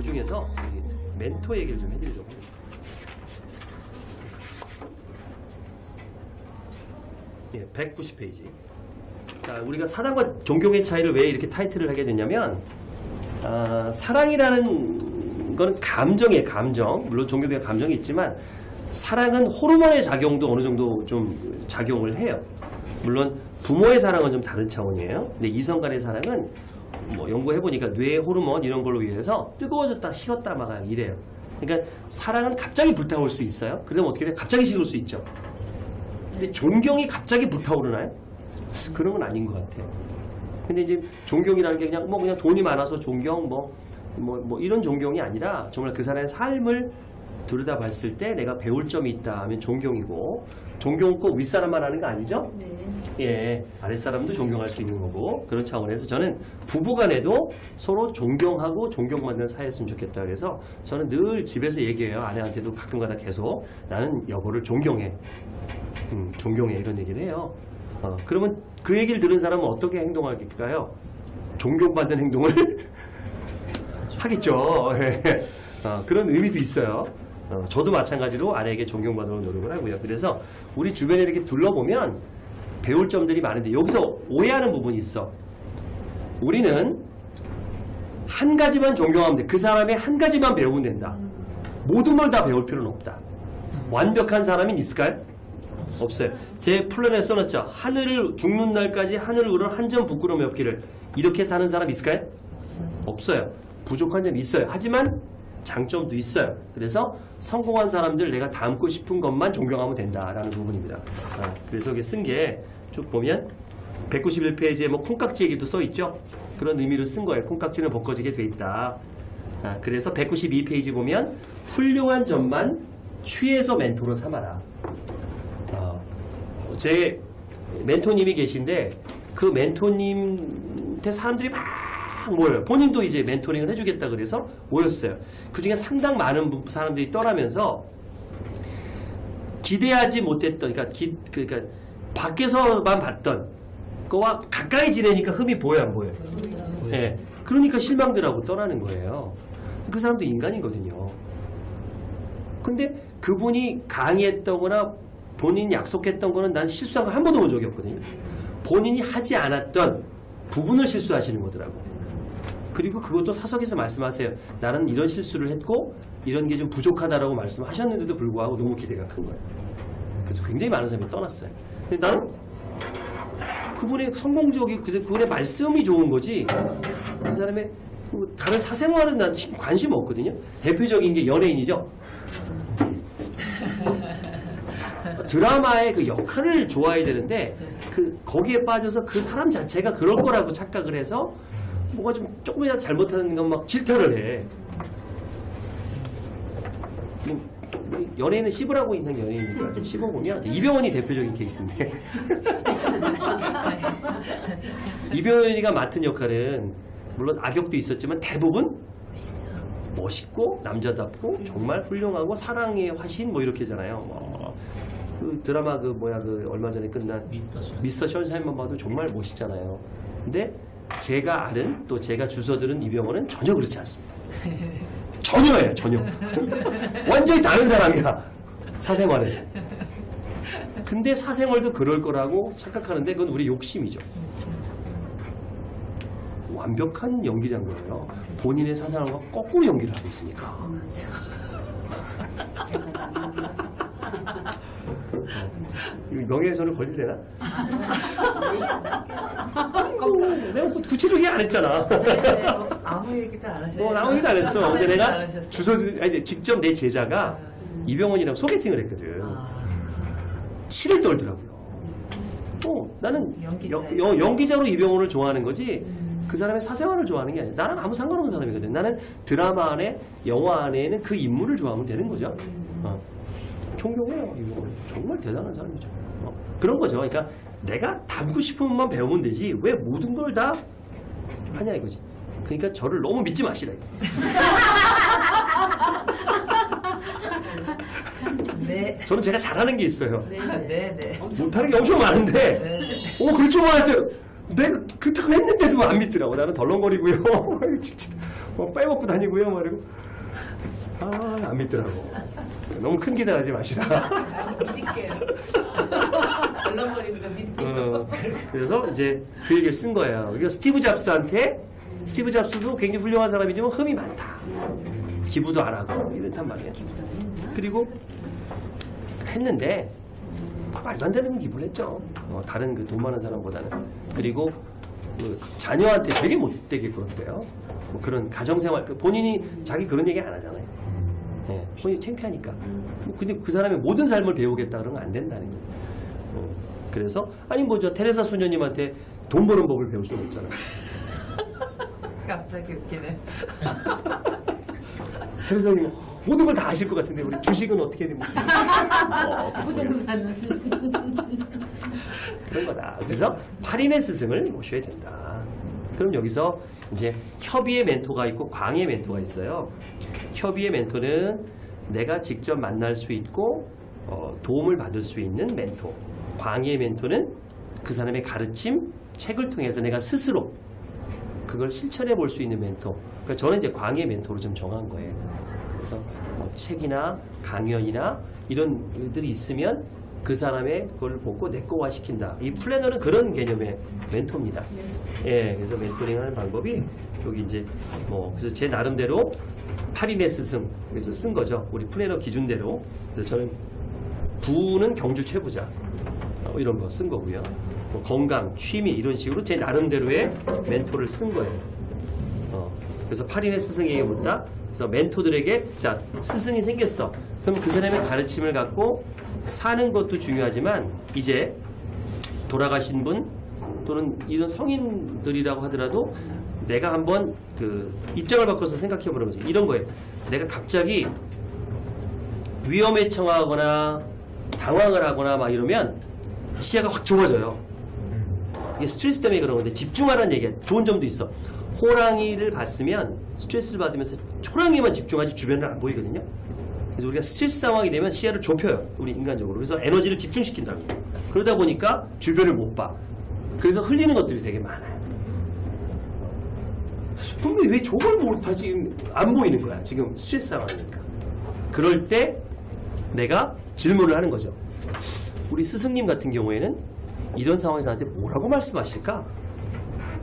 요 중에서 이 멘토 얘기를 좀 해드리려고 합니다. 예, 190페이지. 자, 우리가 사랑과 존경의 차이를 왜 이렇게 타이틀을 하게 됐냐면, 아, 사랑이라는 거는 감정이에요, 감정. 물론 존경의 감정이 있지만, 사랑은 호르몬의 작용도 어느 정도 좀 작용을 해요. 물론 부모의 사랑은 좀 다른 차원이에요. 근데 이성 간의 사랑은 뭐 연구해보니까 뇌 호르몬 이런 걸로 인해서 뜨거워졌다 식었다 막 이래요. 그러니까 사랑은 갑자기 불타올 수 있어요. 그러면 어떻게 돼? 갑자기 식을 수 있죠. 근데 존경이 갑자기 불타오르나요? 그런 건 아닌 것 같아요. 근데 이제 존경이라는 게 그냥 뭐 그냥 돈이 많아서 존경 뭐 뭐, 뭐 이런 존경이 아니라 정말 그 사람의 삶을 들여다 봤을 때 내가 배울 점이 있다 하면 존경이고 존경 꼭 윗사람만 하는 거 아니죠? 네. 예, 아랫사람도 존경할 수 있는 거고 그런 차원에서 저는 부부간에도 서로 존경하고 존경받는 사이였으면 좋겠다 그래서 저는 늘 집에서 얘기해요 아내한테도 가끔가다 계속 나는 여보를 존경해 음, 존경해 이런 얘기를 해요 어, 그러면 그 얘기를 들은 사람은 어떻게 행동할까요? 존경받는 행동을 하겠죠 예. 어, 그런 의미도 있어요 어, 저도 마찬가지로 아내에게 존경받으려고 노력을 하고요 그래서 우리 주변에 이렇게 둘러보면 배울 점들이 많은데 여기서 오해하는 부분이 있어. 우리는 한 가지만 존경하면 돼. 그 사람의 한 가지만 배우면 된다. 모든 걸 다 배울 필요는 없다. 완벽한 사람이 있을까요? 없어요. 제 플랜에 써놨죠. 하늘을 죽는 날까지 하늘을 우러 한점 부끄러움이 없기를 이렇게 사는 사람 있을까요? 없어요. 부족한 점이 있어요. 하지만 장점도 있어요. 그래서 성공한 사람들 내가 닮고 싶은 것만 존경하면 된다라는 부분입니다. 아, 그래서 여기 쓴게 쭉 보면 191페이지에 뭐 콩깍지 얘기도 써 있죠. 그런 의미로 쓴 거예요. 콩깍지는 벗겨지게 돼 있다. 아, 그래서 192페이지 보면 훌륭한 점만 취해서 멘토로 삼아라. 어, 제 멘토님이 계신데 그 멘토님한테 사람들이 막 모여요. 본인도 이제 멘토링을 해주겠다 그래서 모였어요. 그 중에 상당 많은 분- 사람들이 떠나면서 기대하지 못했던, 그러니까, 기- 그러니까 밖에서만 봤던 거와 가까이 지내니까 흠이 보여 안 보여요? 예. 그러니까 실망들하고 떠나는 거예요. 그 사람도 인간이거든요. 근데 그분이 강의했다거나 본인이 약속했던 거는 난 실수한 거 한 번도 본 적이 없거든요. 본인이 하지 않았던 부분을 실수하시는 거더라고. 그리고 그것도 사석에서 말씀하세요. 나는 이런 실수를 했고 이런 게 좀 부족하다라고 말씀하셨는데도 불구하고 너무 기대가 큰 거예요. 그래서 굉장히 많은 사람이 떠났어요. 근데 나는 그분의 성공적이 그- 그분의 말씀이 좋은 거지 그 사람의 그 다른 사생활은 난 신- 관심 없거든요. 대표적인 게 연예인이죠. 드라마의 그 역할을 좋아해야 되는데 그 거기에 빠져서 그 사람 자체가 그럴 거라고 착각을 해서 뭐가 좀 조금이라도 잘못하는 건 막 질타를 해. 뭐, 뭐 연예인은 씹으라고 있는 연예인이니까 좀 씹어보면 이병헌이 대표적인 케이스인데 이병헌이가 맡은 역할은 물론 악역도 있었지만 대부분 멋있고 남자답고 정말 훌륭하고 사랑의 화신 뭐 이렇게잖아요. 뭐, 그 드라마 그 뭐야 그 얼마 전에 끝난. 미스터 션샤인만 봐도 정말 멋있잖아요. 근데 제가 아는 또 제가 주워 들은 이병헌은 전혀 그렇지 않습니다. 전혀예요, 전혀. 완전히 다른 사람이야. 사생활은. 근데 사생활도 그럴 거라고 착각하는데 그건 우리 욕심이죠. 완벽한 연기자인 거예요. 본인의 사생활과 거꾸로 연기를 하고 있으니까. 이거 명예훼손을 걸릴래나? 내가 뭐 구체적이 안 했잖아. 아무 얘기도 안 하셔요. 어, 나오기도 안 했어. 아무 근데 얘기도 안 내가 하셨어요. 주소, 아니, 직접 내 제자가 이병헌이랑 소개팅을 했거든. 아, 치를 떨더라고요. 어, 나는 연기자. 연기자 로 이병헌을 좋아하는 거지 그 사람의 사생활을 좋아하는 게 아니야. 나는 아무 상관없는 사람이거든. 나는 드라마 안에, 영화 안에는 그 인물을 좋아하면 되는 거죠. 어. 존경해요, 이병헌. 정말 대단한 사람이죠. 어. 그런 거죠. 그러니까 내가 담고 싶은 것만 배우면 되지 왜 모든 걸 다 하냐 이거지. 그러니까 저를 너무 믿지 마시라. 이거. 네. 저는 제가 잘하는 게 있어요. 네, 네, 네. 못하는 게 엄청 많은데 네, 네. 오, 그럴 줄 몰랐어요. 내가 그렇다고 했는데도 안 믿더라고. 나는 덜렁거리고요. 진짜. 뭐 빼먹고 다니고요. 뭐 이러고. 아, 안 믿더라고. 너무 큰 기대하지 마시라. 아니, 믿을게요. 덜렁거리는 거 믿을게요. 어, 그래서 이제 그 얘기를 쓴 거예요. 이거 스티브 잡스한테 스티브 잡스도 굉장히 훌륭한 사람이지만 흠이 많다. 기부도 안 하고 이렇단 말이에요. 그리고 했는데 말도 안 되는 기부를 했죠. 어, 다른 그 돈 많은 사람보다는. 그리고 그 자녀한테 되게 못되게 굴었대요. 뭐 그런 가정생활 그 본인이 자기 그런 얘기 안 하잖아요. 예, 본인이 창피하니까. 근데 그 사람의 모든 삶을 배우겠다 그러면 안 된다는 거예요. 어, 그래서 아니 뭐 저 테레사 수녀님한테 돈 버는 법을 배울 수는 없잖아요. 갑자기 웃기네. 테레사님 모든 걸 다 아실 것 같은데 우리 주식은 어떻게 됩니까? 어, 부동산은. 그런 거다. 그래서 8인의 스승을 모셔야 된다. 그럼 여기서 이제 협의의 멘토가 있고 광의 멘토가 있어요. 협의의 멘토는 내가 직접 만날 수 있고 어, 도움을 받을 수 있는 멘토. 광의 멘토는 그 사람의 가르침, 책을 통해서 내가 스스로 그걸 실천해 볼 수 있는 멘토. 그러니까 저는 이제 광의 멘토로 좀 정한 거예요. 그래서 뭐 책이나 강연이나 이런 것들이 있으면 그 사람의 그걸 보고 내 거화 시킨다. 이 플래너는 그런 개념의 멘토입니다. 예, 그래서 멘토링 하는 방법이 여기 이제 뭐 그래서 제 나름대로 8인의 스승 그래서 쓴 거죠. 우리 플래너 기준대로. 그래서 저는 부는 경주 최부자 어, 이런 거 쓴 거고요. 뭐 건강, 취미 이런 식으로 제 나름대로의 멘토를 쓴 거예요. 어, 그래서 8인의 스승에게 묻다. 그래서 멘토들에게 자 스승이 생겼어. 그럼 그 사람의 가르침을 갖고 사는 것도 중요하지만 이제 돌아가신 분 또는 이런 성인들이라고 하더라도 내가 한번 그 입장을 바꿔서 생각해 보는 거지. 이런 거예요. 내가 갑자기 위험에 처하거나 당황을 하거나 막 이러면 시야가 확 좁아져요. 이게 스트레스 때문에 그런 건데 집중하라는 얘기야. 좋은 점도 있어. 호랑이를 봤으면 스트레스를 받으면서 호랑이만 집중하지 주변은 안 보이거든요. 그래서 우리가 스트레스 상황이 되면 시야를 좁혀요. 우리 인간적으로. 그래서 에너지를 집중시킨다고. 그러다 보니까 주변을 못 봐. 그래서 흘리는 것들이 되게 많아요. 분명히 왜 저걸 못하지? 안 보이는 거야. 지금 스트레스 상황이니까. 그럴 때 내가 질문을 하는 거죠. 우리 스승님 같은 경우에는 이런 상황에서 나한테 뭐라고 말씀하실까?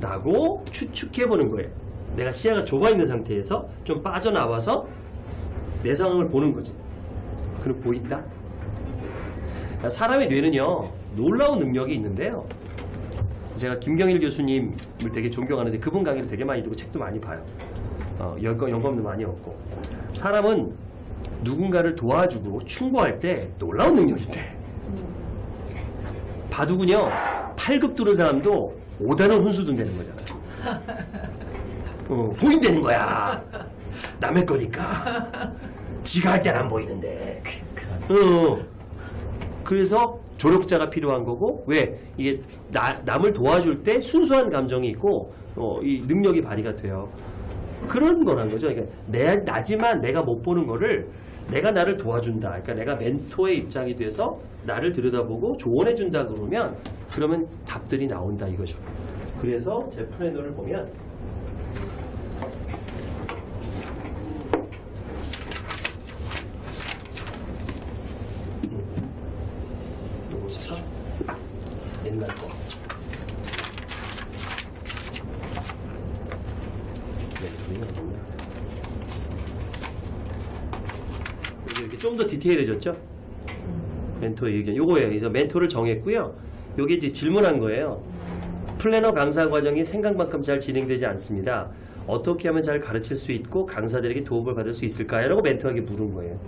라고 추측해 보는 거예요. 내가 시야가 좁아 있는 상태에서 좀 빠져나와서 내 상황을 보는 거지. 그럼 보인다? 사람의 뇌는요, 놀라운 능력이 있는데요. 제가 김경일 교수님을 되게 존경하는데 그분 강의를 되게 많이 듣고 책도 많이 봐요. 어, 연관, 연관도 많이 얻고. 사람은 누군가를 도와주고 충고할 때 놀라운 능력인데. 바둑은요, 8급 뚫은 사람도 5단은 훈수둔 되는 거잖아요. 어, 보인다는 거야. 남의 거니까. 지가 할 때는 안 보이는데. 어, 그래서 조력자가 필요한 거고, 왜? 이게 나- 남을 도와줄 때 순수한 감정이 있고, 어, 이 능력이 발휘가 돼요. 그런 거란 거죠. 그러니까 내, 나지만 내가 못 보는 거를 내가 나를 도와준다. 그러니까 내가 멘토의 입장이 돼서 나를 들여다보고 조언해 준다 그러면 그러면 답들이 나온다 이거죠. 그래서 제 플래너를 보면 요거부터 옛날 거. 멘토링이 어딨냐? 이게 이렇게 좀 더 디테일해졌죠? 멘토의 의견. 요거예요. 그래서 멘토를 정했고요. 요게 이제 질문한 거예요. 플래너 강사 과정이 생각만큼 잘 진행되지 않습니다. 어떻게 하면 잘 가르칠 수 있고 강사들에게 도움을 받을 수 있을까요? 라고 멘토에게 물은 거예요.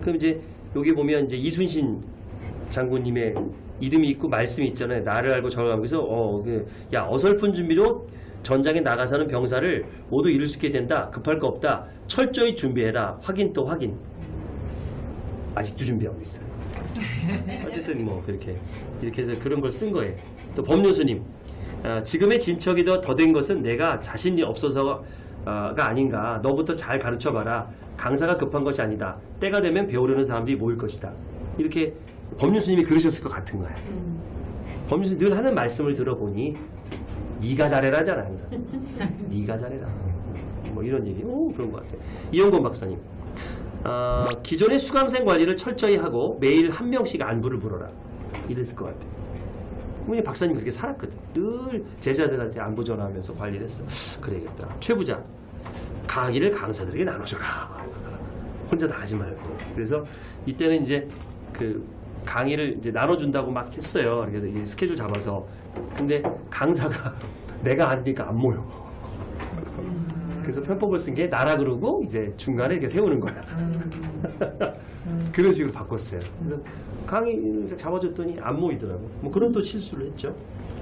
그럼 이제 여기 보면 이제 이순신 장군님의 이름이 있고 말씀이 있잖아요. 나를 알고 저를 알고 그래서 어, 그, 야 어설픈 준비로 전장에 나가서는 병사를 모두 이룰 수 있게 된다. 급할 거 없다. 철저히 준비해라. 확인 또 확인. 아직도 준비하고 있어요. 어쨌든 뭐 그렇게 이렇게 해서 그런 걸 쓴 거예요. 또 법료스님 아, 지금의 진척이 더 더된 것은 내가 자신이 없어서가 아닌가. 너부터 잘 가르쳐봐라. 강사가 급한 것이 아니다. 때가 되면 배우려는 사람들이 모일 것이다. 이렇게 법률스님이 그러셨을 것 같은 거야. 법률스님 늘 하는 말씀을 들어보니 네가 잘해라잖아 항상. 네가 잘해라. 뭐 이런 얘기. 오, 그런 것 같아요. 이용건 박사님. 아, 기존의 수강생 관리를 철저히 하고 매일 한 명씩 안부를 물어라. 이랬을 것 같아요. 분명히 박사님 그렇게 살았거든. 늘 제자들한테 안부 전화하면서 관리를 했어. 그래야겠다. 최 부장. 강의를 강사들에게 나눠줘라. 혼자 다 하지 말고. 그래서 이때는 이제 그 강의를 이제 나눠준다고 막 했어요. 그래서 이 스케줄 잡아서. 근데 강사가 내가 아니니까 안 모여. 그래서 편법을 쓴 게 나라 그러고 이제 중간에 이렇게 세우는 거야. 그런 식으로 바꿨어요. 그래서 강의 잡아줬더니 안 모이더라고. 뭐 그런 또 실수를 했죠.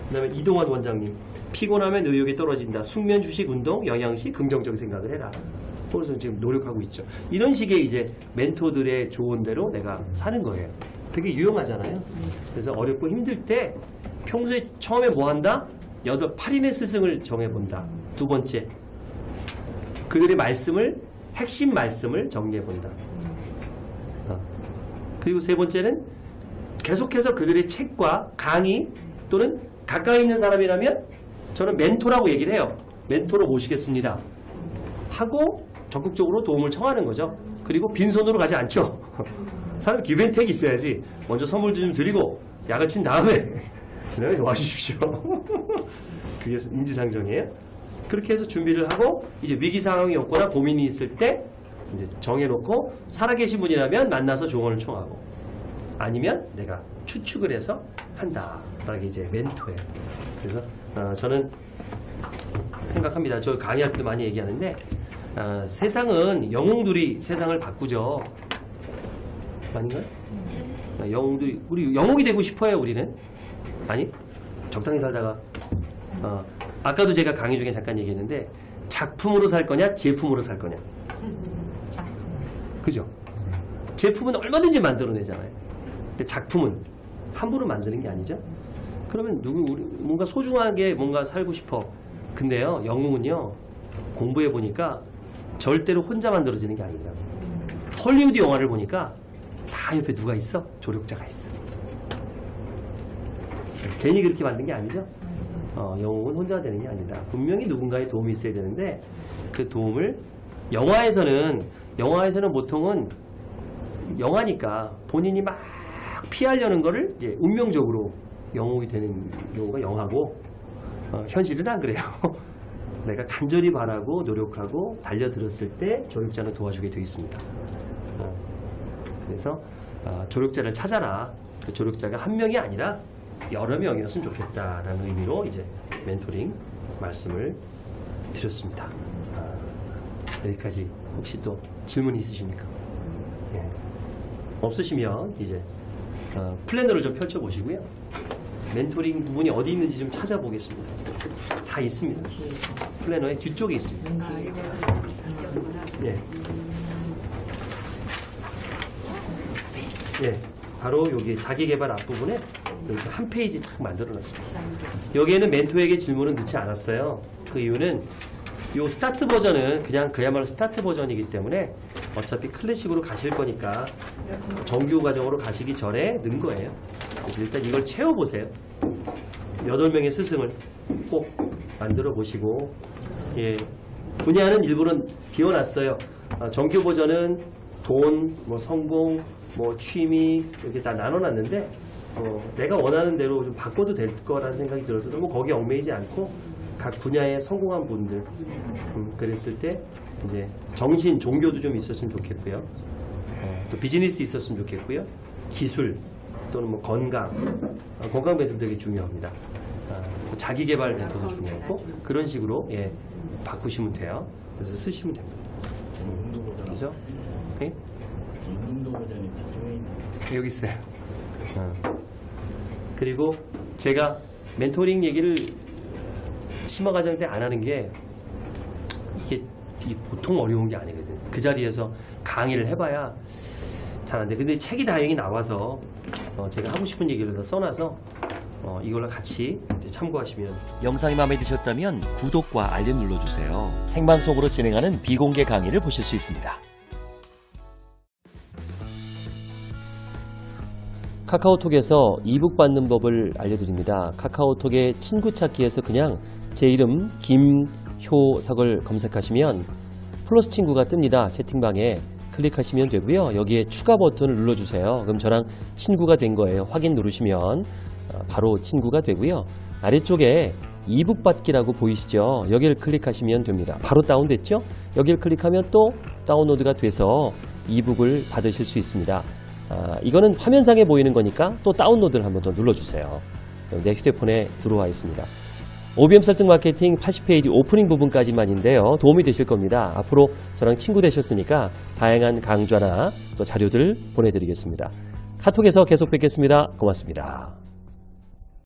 그다음에 이동환 원장님 피곤하면 의욕이 떨어진다. 숙면, 휴식, 운동, 영양식, 긍정적 생각을 해라. 그래서 지금 노력하고 있죠. 이런 식의 이제 멘토들의 조언대로 내가 사는 거예요. 되게 유용하잖아요. 그래서 어렵고 힘들 때 평소에 처음에 뭐 한다? 여덟 8인의 스승을 정해본다. 두 번째 그들의 말씀을 핵심 말씀을 정리해 본다. 어. 그리고 세 번째는 계속해서 그들의 책과 강의 또는 가까이 있는 사람이라면 저는 멘토라고 얘기를 해요. 멘토로 모시겠습니다. 하고 적극적으로 도움을 청하는 거죠. 그리고 빈손으로 가지 않죠. 사람 기벤택이 있어야지. 먼저 선물 좀 드리고 약을 친 다음에 그다음에 와주십시오. 그게 인지상정이에요. 그렇게 해서 준비를 하고 이제 위기 상황이 없거나 고민이 있을 때 이제 정해놓고 살아계신 분이라면 만나서 조언을 청하고 아니면 내가 추측을 해서 한다. 라는 게 이제 멘토예요. 그래서 어, 저는 생각합니다. 저 강의할 때 많이 얘기하는데 어, 세상은 영웅들이 세상을 바꾸죠. 아닌가요? 어, 영웅들이 우리 영웅이 되고 싶어요. 우리는 아니 적당히 살다가 어, 아까도 제가 강의 중에 잠깐 얘기했는데 작품으로 살 거냐 제품으로 살 거냐 그죠? 제품은 얼마든지 만들어내잖아요. 근데 작품은 함부로 만드는 게 아니죠. 그러면 누구 우리 뭔가 소중하게 뭔가 살고 싶어. 근데요 영웅은요 공부해 보니까 절대로 혼자 만들어지는 게 아니더라고. 헐리우드 영화를 보니까 다 옆에 누가 있어? 조력자가 있어. 괜히 그렇게 만든 게 아니죠. 어, 영웅은 혼자 되는 게 아니다. 분명히 누군가의 도움이 있어야 되는데 그 도움을 영화에서는 영화에서는 보통은 영화니까 본인이 막 피하려는 거를 이제 운명적으로 영웅이 되는 경우가 영화고 어, 현실은 안 그래요. 내가 간절히 바라고 노력하고 달려들었을 때 조력자는 도와주게 되어 있습니다. 어, 그래서 어, 조력자를 찾아라. 그 조력자가 한 명이 아니라 여러 명이었으면 좋겠다라는 의미로 이제 멘토링 말씀을 드렸습니다. 아, 여기까지 혹시 또 질문 있으십니까? 예. 없으시면 이제 어, 플래너를 좀 펼쳐보시고요. 멘토링 부분이 어디 있는지 좀 찾아보겠습니다. 다 있습니다. 플래너의 뒤쪽에 있습니다. 예. 예. 바로 여기 자기개발 앞부분에 이렇게 한 페이지 딱 만들어놨습니다. 여기에는 멘토에게 질문은 넣지 않았어요. 그 이유는 요 스타트 버전은 그냥 그야말로 스타트 버전이기 때문에 어차피 클래식으로 가실 거니까 정규 과정으로 가시기 전에 넣은 거예요. 그래서 일단 이걸 채워보세요. 여덟 명의 스승을 꼭 만들어 보시고, 예. 분야는 일부는 비워놨어요. 아, 정규 버전은 돈, 뭐 성공, 뭐 취미 이렇게 다 나눠놨는데 어, 내가 원하는 대로 좀 바꿔도 될 거라는 생각이 들어서 뭐 거기에 얽매이지 않고 각 분야에 성공한 분들 음, 그랬을 때 이제 정신, 종교도 좀 있었으면 좋겠고요. 어, 또 비즈니스 있었으면 좋겠고요. 기술 또는 뭐 건강, 어, 건강 멘토 되게 중요합니다. 아, 자기 개발 멘토도 중요하고 그런 식으로 예, 바꾸시면 돼요. 그래서 쓰시면 됩니다. 그래서 예? 여기 있어요. 어. 그리고 제가 멘토링 얘기를 심화 과정 때 안 하는 게 이게, 보통 어려운 게 아니거든. 그 자리에서 강의를 해봐야 잘 안 돼. 근데 책이 다행히 나와서 어, 제가 하고 싶은 얘기를 다 써놔서 어, 이걸로 같이 참고하시면 영상이 마음에 드셨다면 구독과 알림 눌러주세요. 생방송으로 진행하는 비공개 강의를 보실 수 있습니다. 카카오톡에서 이북 받는 법을 알려드립니다. 카카오톡의 친구 찾기에서 그냥 제 이름 김효석을 검색하시면 플러스 친구가 뜹니다. 채팅방에 클릭하시면 되고요. 여기에 추가 버튼을 눌러주세요. 그럼 저랑 친구가 된 거예요. 확인 누르시면 어, 바로 친구가 되고요. 아래쪽에 이북 받기라고 보이시죠? 여기를 클릭하시면 됩니다. 바로 다운됐죠? 여기를 클릭하면 또 다운로드가 돼서 이북을 받으실 수 있습니다. 아, 이거는 화면상에 보이는 거니까 또 다운로드를 한번 더 눌러주세요. 내 휴대폰에 들어와 있습니다. OBM 설정 마케팅 80페이지 오프닝 부분까지만인데요. 도움이 되실 겁니다. 앞으로 저랑 친구 되셨으니까 다양한 강좌나 또 자료들 보내드리겠습니다. 카톡에서 계속 뵙겠습니다. 고맙습니다.